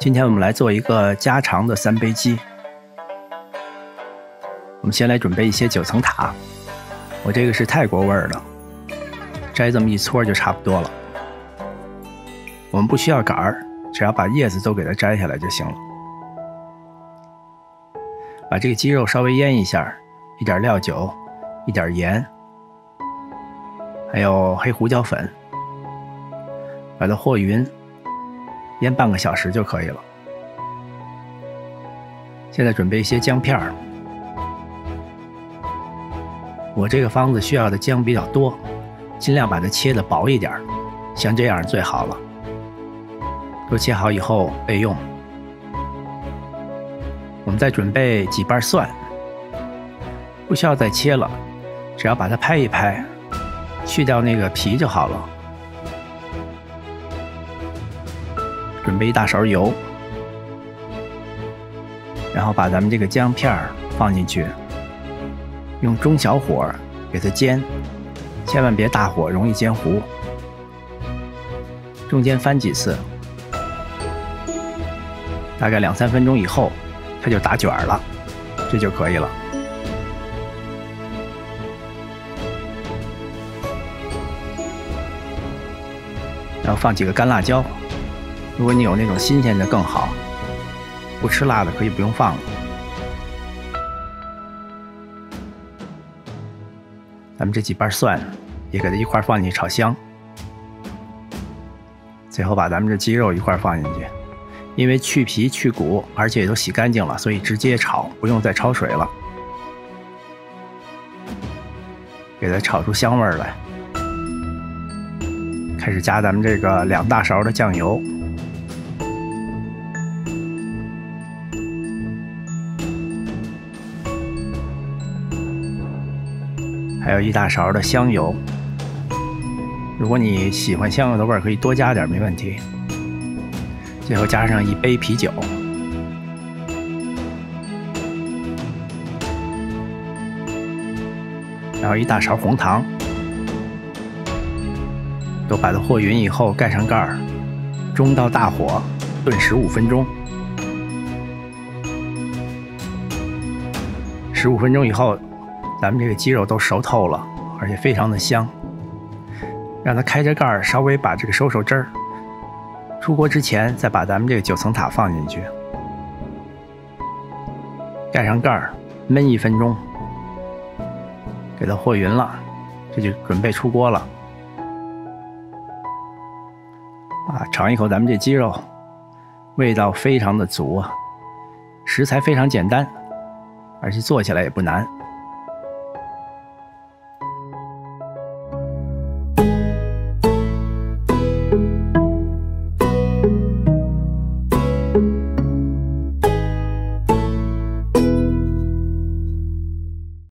今天我们来做一个家常的三杯鸡。我们先来准备一些九层塔，我这个是泰国味儿的，摘这么一撮就差不多了。我们不需要杆儿，只要把叶子都给它摘下来就行了。把这个鸡肉稍微腌一下，一点料酒，一点盐，还有黑胡椒粉，把它和匀。腌半个小时就可以了。现在准备一些姜片儿，我这个方子需要的姜比较多，尽量把它切的薄一点，像这样最好了。都切好以后备用。我们再准备几瓣蒜，不需要再切了，只要把它拍一拍，去掉那个皮就好了。准备一大勺油，然后把咱们这个姜片儿放进去，用中小火给它煎，千万别大火，容易煎糊。中间翻几次，大概两三分钟以后，它就打卷儿了，这就可以了。然后放几个干辣椒。如果你有那种新鲜的更好，不吃辣的可以不用放了。咱们这几瓣蒜也给它一块放进去炒香，最后把咱们这鸡肉一块放进去，因为去皮去骨，而且也都洗干净了，所以直接炒，不用再焯水了。给它炒出香味来，开始加咱们这个两大勺的酱油。还有一大勺的香油，如果你喜欢香油的味儿，可以多加点，没问题。最后加上一杯啤酒，然后一大勺红糖，都把它和匀以后，盖上盖儿，中到大火炖十五分钟。十五分钟以后。咱们这个鸡肉都熟透了，而且非常的香。让它开着盖儿，稍微把这个收收汁儿。出锅之前，再把咱们这个九层塔放进去，盖上盖儿，焖一分钟，给它和匀了，这就准备出锅了。啊，尝一口咱们这鸡肉，味道非常的足啊，食材非常简单，而且做起来也不难。